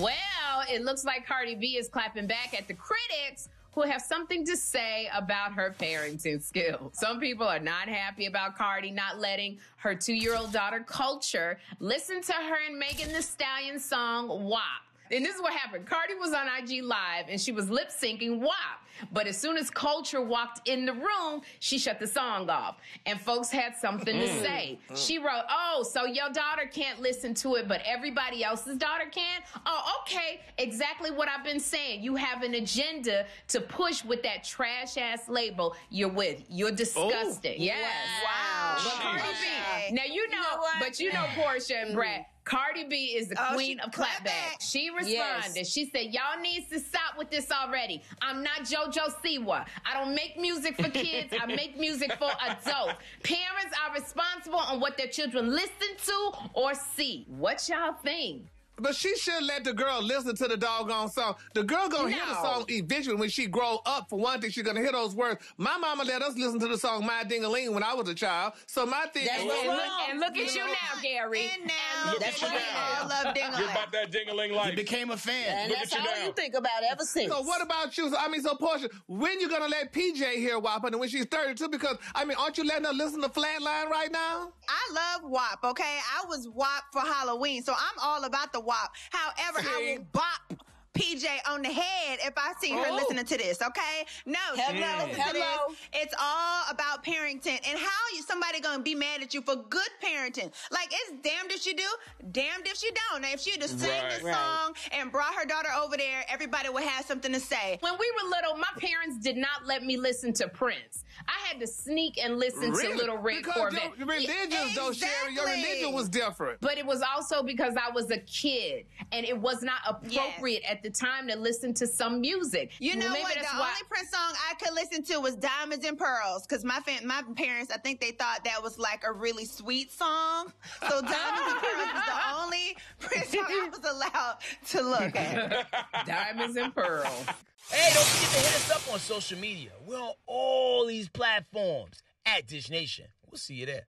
Well, it looks like Cardi B is clapping back at the critics who have something to say about her parenting skills. Some people are not happy about Cardi not letting her two year old daughter Kulture listen to her and Megan Thee Stallion song WAP. And this is what happened. Cardi was on IG Live and she was lip syncing WAP. But as soon as Kulture walked in the room, she shut the song off. And folks had something to mm. say. She wrote, Oh, so your daughter can't listen to it, but everybody else's daughter can? Oh, okay. Exactly what I've been saying. You have an agenda to push with that trash ass label you're with. You're disgusting. Yes. Wow. But Cardi B. Now you know, what? but you know Porsha and Brat. Cardi B is the Oh, queen of clap clapback. She responded. She said, "Y'all needs to stop with this already. I'm not JoJo Siwa. I don't make music for kids. I make music for adults. Parents are responsible on what their children listen to or see. What y'all think?" But she should let the girl listen to the doggone song. The girl gonna hear the song eventually when she grow up. For one thing, she's gonna hear those words. My mama let us listen to the song "My Ding-a-Ling" when I was a child. So my thing That's is, And wrong. look, and look at you know, now, Gary. And now, Look that's at you what we now. all love ding You're ding about that ding-a-ling life. You became a fan. And Look that's at you all now. you think about ever since. So what about you? So, I mean, so Porsha, when you gonna let PJ hear WAP and when she's 32? Because I mean, aren't you letting her listen to Flatline right now? I love WAP, okay? I was WAP for Halloween, so I'm all about the WAP. However, I will bop PJ on the head if I see her Oh. listening to this, okay? No, she Hello, don't listen to hello. this. It's all about parenting and how you somebody gonna be mad at you for good parenting. Like it's damned if she do, damned if she don't. Now if she just sang Right. this Right. song and brought her daughter over there, everybody would have something to say. When we were little, my parents did not let me listen to Prince. I had to sneak and listen to Little Red because Corvette. your religion, though, Sherri, your Exactly. religion was different. But it was also because I was a kid and it was not appropriate at the time to listen to some music. You know maybe what? that's The why- only Prince song I could listen to was Diamonds and Pearls because my fam- my parents, I think they thought that was like a really sweet song. So Diamonds and Pearls was the only Prince song I was allowed to look at. Diamonds and Pearls. Hey, don't forget to hit us up on social media. We're on all these platforms at Dish Nation. We'll see you there.